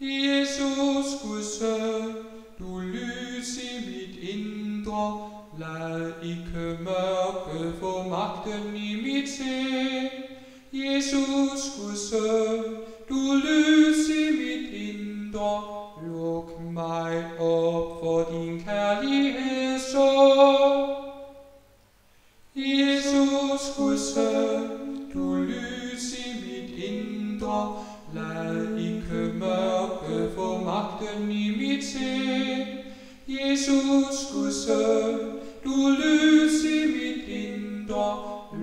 Jesus, Guds søn, du lys i mit indre, lad ikke mørke få magten i mit sind. Jesus, Guds søn, du lys i mit indre, luk mig op for din kærlighed så. Jesus, Guds søn, du lys i mit indre, lad magten i mit sind. Jesus, Guds søn, du lys i mit indre,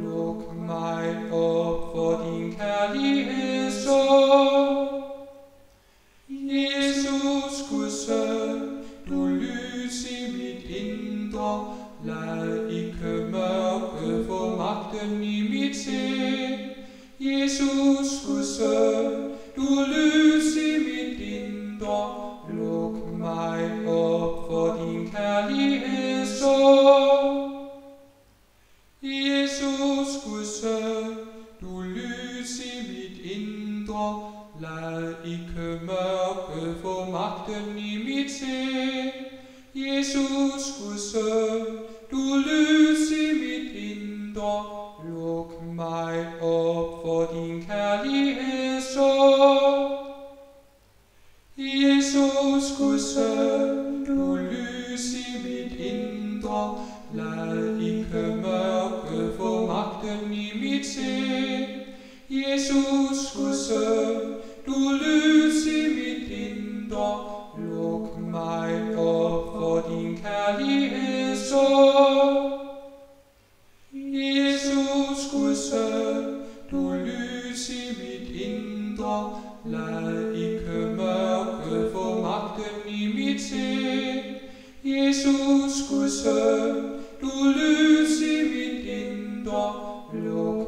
luk mig op for din kærlighed så. Jesus, Guds søn, du lys i mit indre, lad ikke mørke få magten i mit sind. Jesus, Guds søn, du lys din kærlighed så. Jesus, Guds søn, du lys i mit indre, lad ikke mørke få magten i mit sind. Jesus, Guds søn, du lys i mit indre, luk mig op for din kærlighed så. Jesus, Guds søn, mit sind. Jesus, Guds søn, du lys i mit indre, luk mig op for din kærlighed så. Jesus, Guds søn, du lys i mit indre, lad ikke mørke få magten i mit sind. Jesus, Guds søn, du lys i mit indre, Lord.